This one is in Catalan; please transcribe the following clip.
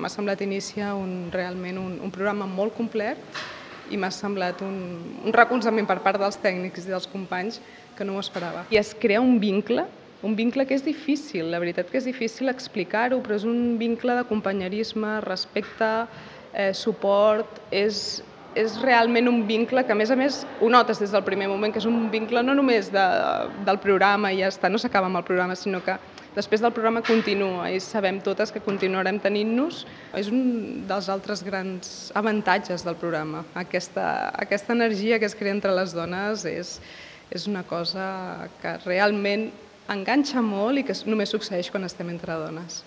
M'ha semblat iniciar un, realment un, un programa molt complet i m'ha semblat un, un recolzament per part dels tècnics i dels companys que no m'ho esperava. I es crea un vincle, un vincle que és difícil, la veritat que és difícil explicar-ho, però és un vincle de companyerisme, respecte, eh, suport, és, és realment un vincle que a més a més ho notes des del primer moment, que és un vincle no només de, del programa i ja està, no s'acaba amb el programa, sinó que després del programa continua i sabem totes que continuarem tenint-nos. És un dels altres grans avantatges del programa. Aquesta, aquesta energia que es crea entre les dones és, és una cosa que realment enganxa molt i que només succeeix quan estem entre dones.